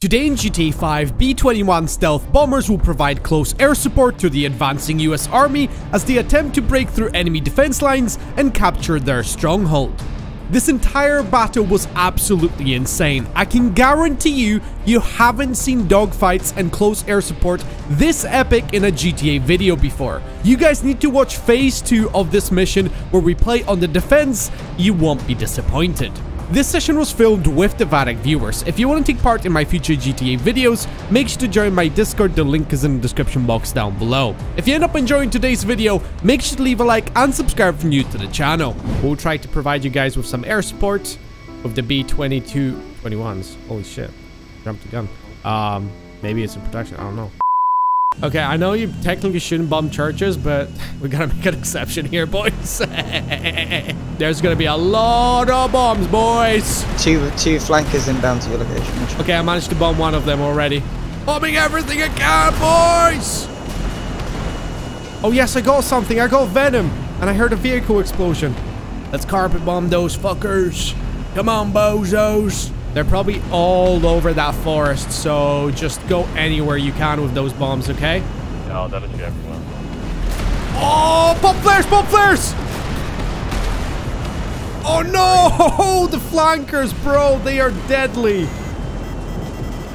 Today in GTA 5, B-21 stealth bombers will provide close air support to the advancing US Army as they attempt to break through enemy defense lines and capture their stronghold. This entire battle was absolutely insane. I can guarantee you, you haven't seen dogfights and close air support this epic in a GTA video before. You guys need to watch phase 2 of this mission where we play on the defense, you won't be disappointed. This session was filmed with the Vadact viewers. If you want to take part in my future GTA videos, make sure to join my Discord, the link is in the description box down below. If you end up enjoying today's video, make sure to leave a like and subscribe if you're new to the channel. We'll try to provide you guys with some air support with the B-22 21s. Holy shit. Jumped the gun. Um, maybe it's in production, I don't know. Okay, I know you technically shouldn't bomb churches, but we gotta make an exception here, boys. There's gonna be a lot of bombs, boys. Two two flankers inbound to your location. Okay, I managed to bomb one of them already. Bombing everything I can, boys! Oh yes, I got something. I got venom, and I heard a vehicle explosion. Let's carpet bomb those fuckers. Come on, bozos. They're probably all over that forest, so just go anywhere you can with those bombs, okay? Yeah, that'll shoot everyone. Oh, pop flares, pop flares! Oh no! The flankers, bro, they are deadly.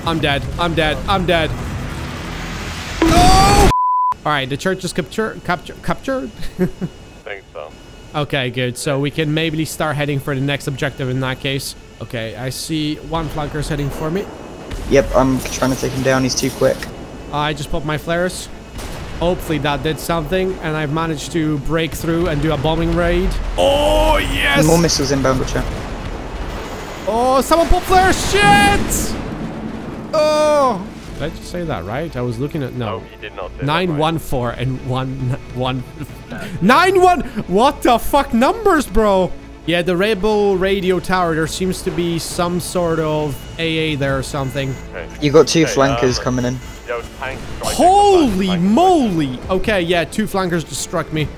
I'm dead. I'm dead. I'm dead. No! All right, the church is captured. Capture, captured. think so. Okay, good. So we can maybe start heading for the next objective in that case. Okay, I see one flanker's heading for me. Yep, I'm trying to take him down. He's too quick. I just popped my flares. Hopefully that did something, and I've managed to break through and do a bombing raid. Oh, yes! More missiles inbound, Butcher. Oh, someone pop flares! Shit! Oh! Did I just say that right? I was looking at... No, No. you did not say that Nine right. one four and one one nine one. What the fuck numbers, bro? Yeah, the Rebel radio tower. There seems to be some sort of AA there or something. Okay. You got two Okay, flankers um, coming in. Yo, tank Holy the back, tank moly! Okay, yeah, two flankers just struck me.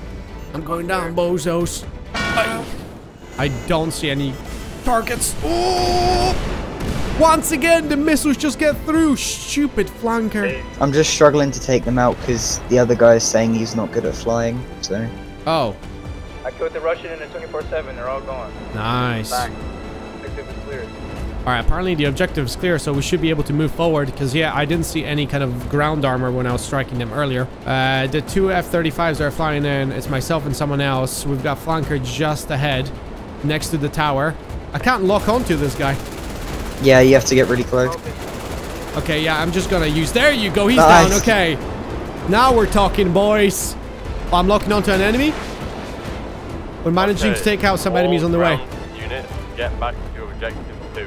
I'm going down, bozos. I, I don't see any targets. Oh! Once again, the missiles just get through. Stupid flanker. I'm just struggling to take them out because the other guy is saying he's not good at flying. So Oh, I killed the Russian in the 24-7. They're all gone. nice. Back. Objective is cleared. All right, apparently the objective is clear, so we should be able to move forward. Because, yeah, I didn't see any kind of ground armor when I was striking them earlier. Uh, the two F-35s are flying in. It's myself and someone else. We've got flanker just ahead, next to the tower. I can't lock onto this guy. Yeah, you have to get really close. Okay, yeah, I'm just gonna use... There you go, he's Nice. down. Okay. Now we're talking, boys. I'm locking onto an enemy. We're managing Okay, to take out some all enemies on the way. ground Units, get back to objective two.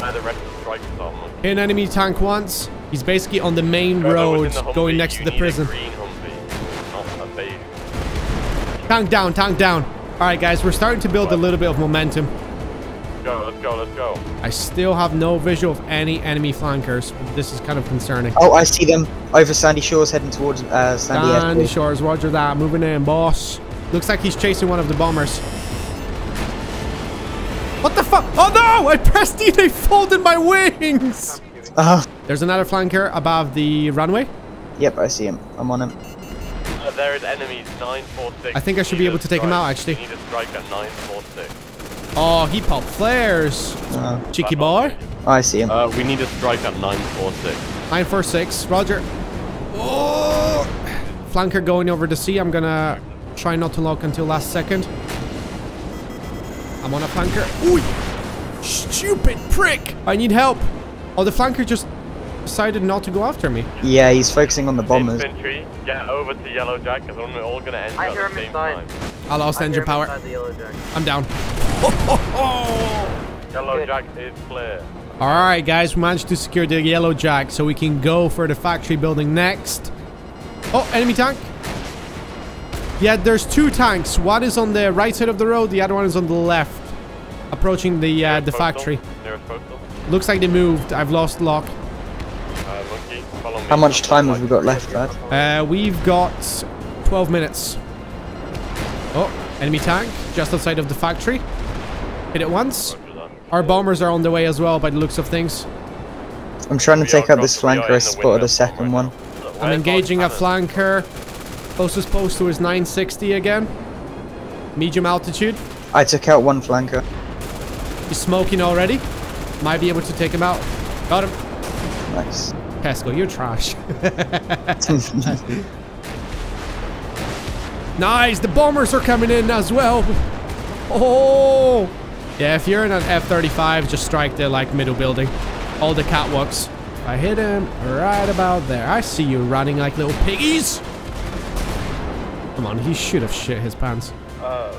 Where the rest of the strikers are. an enemy tank once. He's basically on the main Whoever road the going next you to the prison. Humvee, not a baby. Tank down, tank down. All right, guys, we're starting to build a little bit of momentum. Go, let's go, let's go. I still have no visual of any enemy flankers. This is kind of concerning. Oh, I see them over Sandy Shores heading towards uh, Sandy Sandy Shores, roger that. Moving in, boss. Looks like he's chasing one of the bombers. What the fuck? Oh no! I pressed E, they folded my wings! Uh, There's another flanker above the runway. yep, I see him. I'm on him. Uh, there is enemies 946. I think I should be able to take him out, actually. You need a strike at 946. Oh, he popped flares. Uh, Cheeky boy. I see him. Uh, we need a strike at 946. 946, roger. Oh! Flanker going over the sea. I'm gonna try not to lock until last second. I'm on a flanker. Ooh! Stupid prick! I need help. Oh, the flanker just decided not to go after me. Yeah, he's focusing on the bombers. Infantry, get over to Yellow Jack because we're all going to end I at hear the him same inside. time. I lost I engine hear him power. inside the yellow jack. I'm down. Yellow Good. Jack is clear. Alright, guys. We managed to secure the yellow jack so we can go for the factory building next. Oh, enemy tank. Yeah, there's two tanks. One is on the right side of the road. The other one is on the left. Approaching the uh, the postal, factory. Looks like they moved. I've lost lock. Uh, monkey, follow me. How much time have we got left, lad? Uh, we've got 12 minutes. Oh, enemy tank just outside of the factory. Hit it once. Our bombers are on the way as well by the looks of things. I'm trying to We take out this crossing- we are flanker. I spotted a second right one. Look, I'm engaging a flanker. Closest post to is 960 again. Medium altitude. I took out one flanker. He's smoking already. Might be able to take him out. Got him. Nice. Pesco, you're trash. nice. The bombers are coming in as well. Oh. Yeah, if you're in an F-35, just strike the like middle building. All the catwalks. I hit him right about there. I see you running like little piggies. Come on, he should have shit his pants. Uh,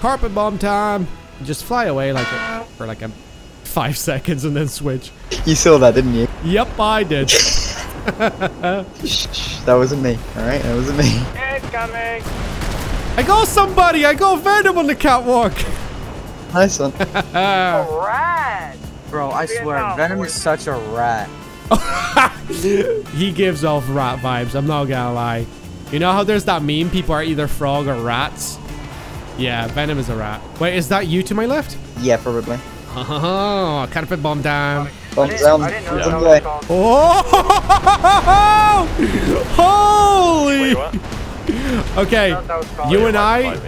Carpet bomb time. Just fly away like a, for like a five seconds and then switch. you saw that, didn't you? Yep, I did. Shh, that wasn't me. Alright, that wasn't me. it's coming. I got somebody. I got Venom on the catwalk. Nice one. Alright. Bro, I swear, Venom is such a rat. he gives off rat vibes. I'm not gonna lie. You know how there's that meme? People are either frog or rats. Yeah, Venom is a rat. Wait, is that you to my left? yeah, probably. Oh, carpet bomb time. I down. I didn't know Bombs that was the way. called. Oh! Holy! you at? Okay, I thought that was called. you and I,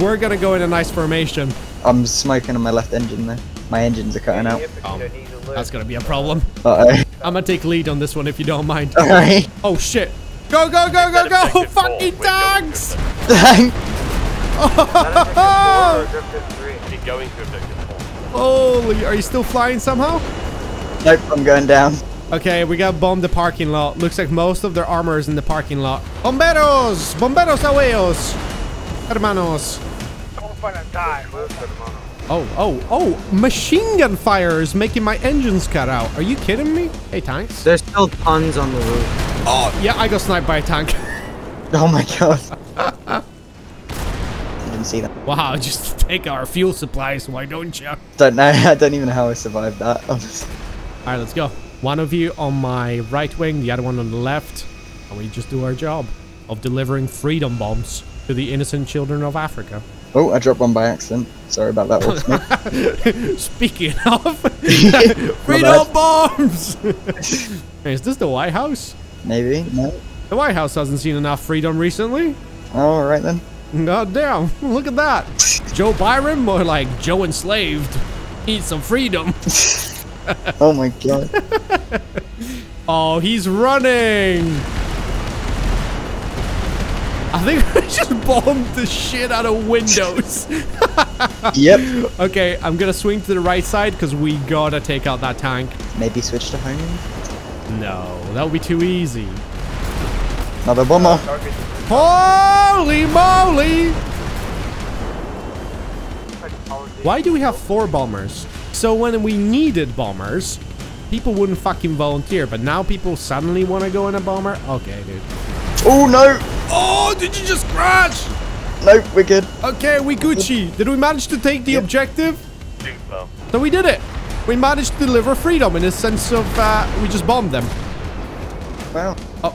we're gonna go in a nice formation. I'm smoking on my left engine there. My engines are cutting out. Oh, That needs a lift. That's gonna be a problem. Uh I'm gonna take lead on this one if you don't mind. oh. Alright. Oh shit! Go go go go go! Objective four, Fucking we're going to tanks! Dang. That is objective four or objective three? Keep going to objective four. Holy, are you still flying somehow? Nope, I'm going down. Okay, we got bombed the parking lot. Looks like most of their armor is in the parking lot. Bomberos! Bomberos ahueos! Hermanos. Don't find a die. Oh, oh, oh! Machine gun fire is making my engines cut out. Are you kidding me? Hey, tanks. There's still tons on the roof. Oh, yeah, I got sniped by a tank. Oh my god. I didn't see that. wow, just take our fuel supplies, why don't you? Don't know. I don't even know how I survived that. honestly. Alright, let's go. One of you on my right wing, the other one on the left. And we just do our job of delivering freedom bombs to the innocent children of Africa. Oh, I dropped one by accident. Sorry about that. Speaking of freedom bombs! Is this the White House? Maybe. No. The White House hasn't seen enough freedom recently. All right then. God damn, look at that. Joe Byron, more like Joe enslaved. Need some freedom. Oh my god. Oh, he's running. I think I just bombed the shit out of windows. yep. okay, I'm gonna swing to the right side because we gotta take out that tank. Maybe switch to home. No, that would be too easy. Another bomber. Holy moly! Why do we have four bombers? So when we needed bombers, people wouldn't fucking volunteer, but now people suddenly want to go in a bomber? Okay, dude. Oh no. Oh, did you just crash? Nope, we're good. Okay, we Gucci. Did we manage to take the objective? think so. So we did it. We managed to deliver freedom in the sense of uh, we just bombed them. Wow. Oh.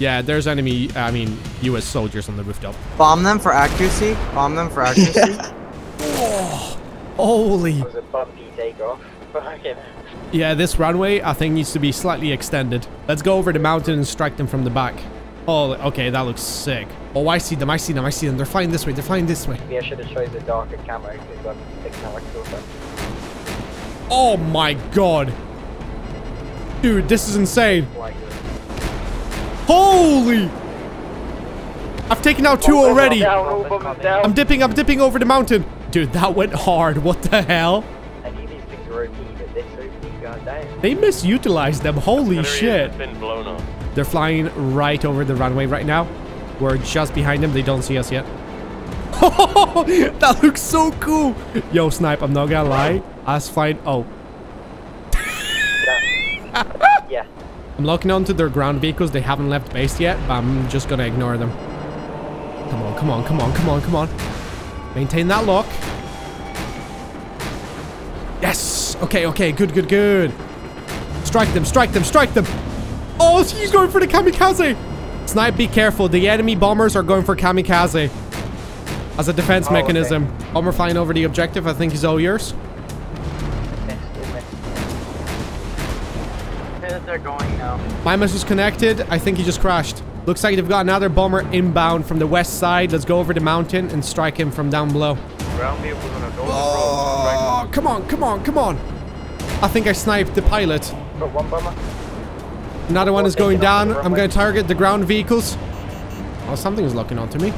Yeah, there's enemy, I mean, US soldiers on the rooftop. Bomb them for accuracy. Bomb them for accuracy. Holy. That was a bumpy takeoff. Yeah, this runway, I think, needs to be slightly extended. Let's go over the mountain and strike them from the back. Oh, okay, that looks sick. Oh, I see them, I see them, I see them. They're flying this way, they're flying this way. Maybe I should have chosen the darker camera because I'm taking out like. Oh my god. Dude, this is insane. Holy! I've taken out two already. Down, all bumpers down. I'm dipping, I'm dipping over the mountain. Dude, that went hard. What the hell? I knew these things were OP, but this OP, goddamn. They misutilized them. Holy shit. It's been blown up. They're flying right over the runway right now. We're just behind them. They don't see us yet. that looks so cool. Yo, Snipe, I'm not gonna lie. I was flying. Oh, Yeah. I'm locking onto their ground vehicles. They haven't left base yet, but I'm just gonna ignore them. Come on, come on, come on, come on, come on. Maintain that lock. Yes. Okay, okay. Good, good, good. Strike them, strike them, strike them. Oh, he's going for the kamikaze. Snipe, be careful. The enemy bombers are going for kamikaze. As a defense Oh, okay. mechanism. Bomber flying over the objective. I think he's all yours. Missed, it missed. They're, going now. My missile's connected. I think he just crashed. Looks like they've got another bomber inbound from the west side. Let's go over the mountain and strike him from down below. Oh, come on, come on, come on. I think I sniped the pilot. Another one is going down. I'm going to target the ground vehicles. Oh, something is locking onto me.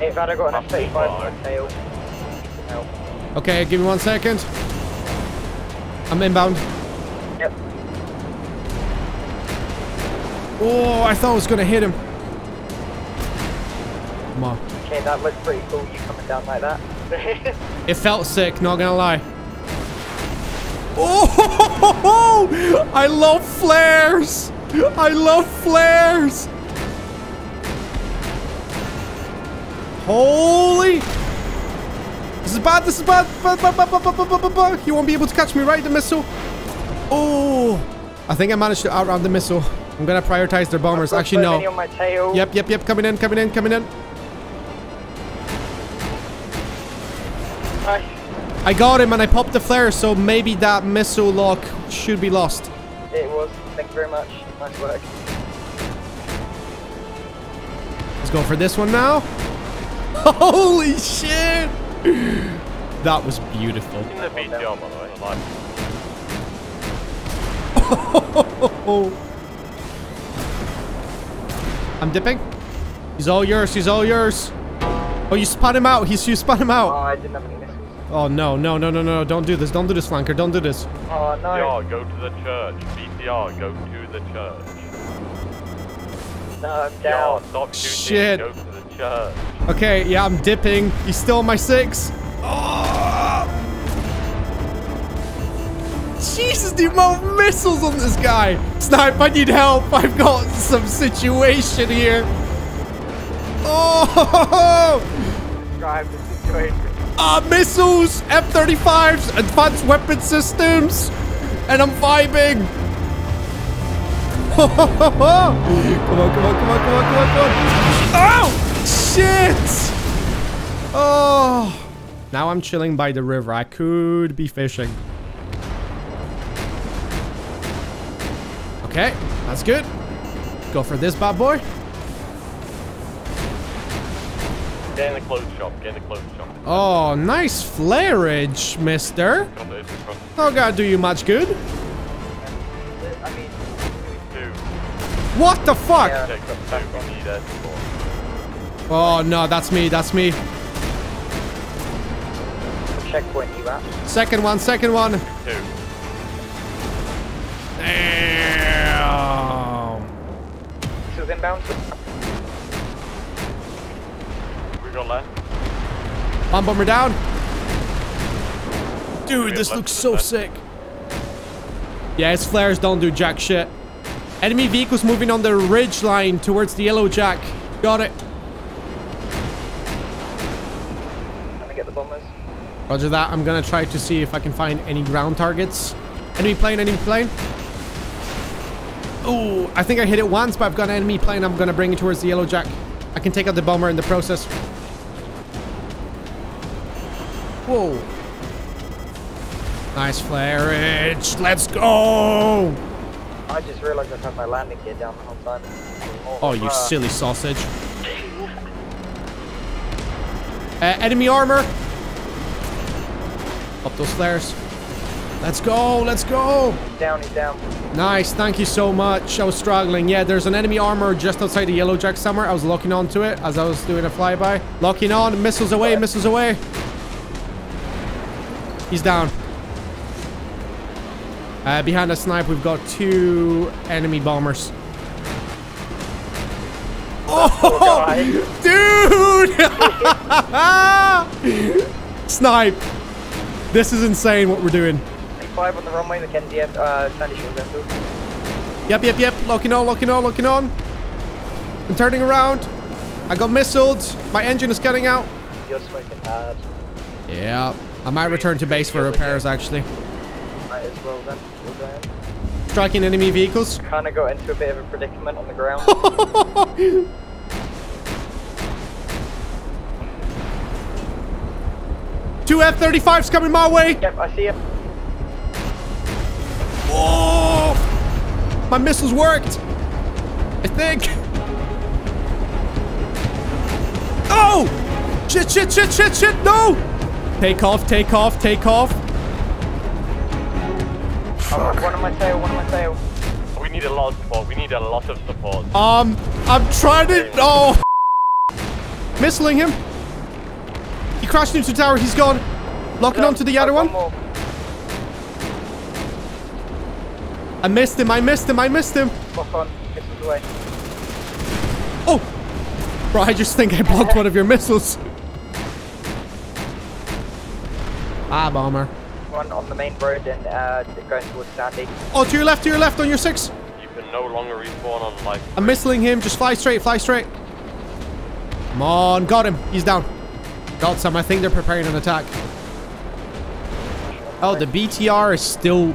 If I'd got an F-35 on the tail. Help. Okay, give me one second. I'm inbound. Oh, I thought I was going to hit him. Come on. Okay, that looked pretty cool, you coming down like that. it felt sick, not going to lie. Oh, ho, ho, ho, I love flares. I love flares. Holy. This is bad. This is bad. bad, bad, bad, bad, bad, bad, bad. You won't be able to catch me, right? The missile. Oh, I think I managed to outrun the missile. I'm gonna prioritize their bombers. Actually, no. on my tail. Yep, yep, yep. Coming in, coming in, coming in. Nice. I got him and I popped the flare, so maybe that missile lock should be lost. It was. Thank you very much. Nice work. Let's go for this one now. Holy shit! That was beautiful. In I'm dipping. He's all yours. He's all yours. Oh, you spun him out. He's you spun him out. Oh. I didn't have any missiles. Oh no, no, no, no, no! Don't do this. Don't do this, flanker. Don't do this. Oh, no. BTR, go to the church. BTR, go to the church. No, I'm BTR, down. stop shooting. Shit. Go to the church. Okay, yeah, I'm dipping. He's still on my six. Oh! Jesus, the amount of missiles on this guy. Snipe, I need help. I've got some situation here. Oh! Describe the situation. Uh, missiles, F-35s, advanced weapon systems, and I'm vibing. come on, come on, come on, come on, come on, come on, come on. Oh, shit. Oh. Now I'm chilling by the river. I could be fishing. Okay, that's good. Go for this bad boy. Get in the clothes shop. Get in the clothes shop. Oh, nice flareage, mister. Got this across Not gonna do you much good. I mean, two. What the fuck? Yeah. Take up two. We need it. Four. Oh no, that's me, that's me. what checkpoint you at? Second one, second one. Two. Damn. Missiles inbound. We got left. One bomber down. Dude, this looks so defend. sick. Yeah, his flares don't do jack shit. Enemy vehicles moving on the ridge line towards the yellow jack. Got it. Gonna get the bombers. Roger that. I'm gonna try to see if I can find any ground targets. Enemy plane, enemy plane. Oh, I think I hit it once, but I've got an enemy plane. I'm gonna bring it towards the yellow jack. I can take out the bomber in the process. Whoa. Nice flareage. Let's go. I just realised I've had my landing gear down the whole time. Oh, you uh, silly sausage. Uh, enemy armor. Up those flares. Let's go. Let's go. He's down, he's down. Nice, thank you so much. I was struggling. Yeah, there's an enemy armor just outside the yellow jack somewhere. I was locking onto it as I was doing a flyby. Locking on, missiles away, missiles away. He's down. Uh, behind the snipe, we've got two enemy bombers. Oh, dude! Snipe. This is insane what we're doing. Five on the runway, McKenzie, uh, Sandy Shores. Yep, yep, yep. Locking on, locking on, locking on. I'm turning around. I got missiled. My engine is cutting out. You're smoking hard. Yeah. I might return to base for repairs, actually. Might as well then. We'll go in. Striking enemy vehicles. Kind of got into a bit of a predicament on the ground. Two F-35s coming my way. yep, I see him. Oh! My missiles worked. I think. Oh! Shit, shit, shit, shit, shit, no! Take off, take off, take off. Oh, one on my tail, one on my tail. We need a lot of support. We need a lot of support. Um, I'm trying to. Oh, Missling him. He crashed into the tower. He's gone. Locking onto the other one. more. I missed him. I missed him. I missed him. Lock on. Missiles away. Oh, bro, I just think I blocked one of your missiles. Ah, bomber. One on the main road and uh, going towards Sandy. Oh, to your left, to your left, on your six. You can no longer respawn on life. I'm missiling him. Just fly straight, fly straight. Come on, got him. He's down. Got some. I think they're preparing an attack. Oh, the BTR is still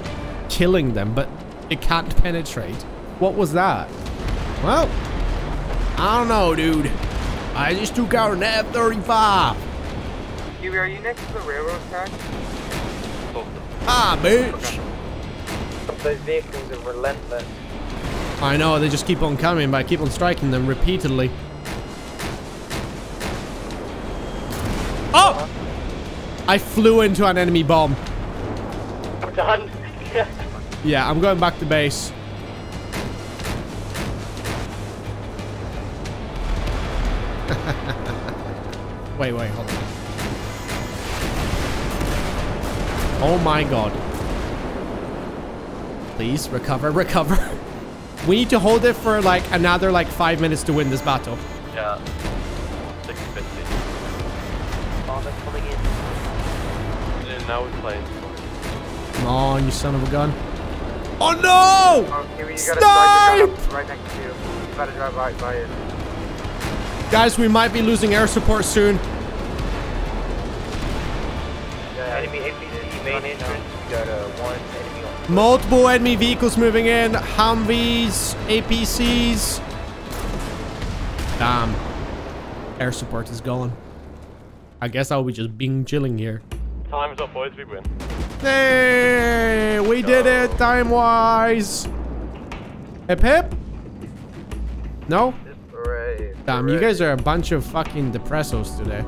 killing them, but it can't penetrate. What was that? Well, I don't know, dude. I just took out an F-35. Huey, are you next to the railroad track? Ah, bitch. Those vehicles are relentless. I know, they just keep on coming, but I keep on striking them repeatedly. Oh! I flew into an enemy bomb. I'm done. Yeah, I'm going back to base. wait, wait, hold on. Oh my god. Please, recover, recover. we need to hold it for like another like five minutes to win this battle. Yeah. 650. oh, coming in. And now it's playing. Come on, you son of a gun. Oh no! Huey, you gotta Snipe! right next to you. You gotta drive right by it. Guys, we might be losing air support soon. Yeah, Enemy APC main entrance. We got uh, one enemy on. Multiple enemy vehicles moving in. Humvees, APCs. Damn. Air support is gone. I guess I'll be just being chilling here. Time's up, boys. We win. Hey, we did it time-wise. Hip hip? No? Hooray. Damn, you guys are a bunch of fucking depressos today.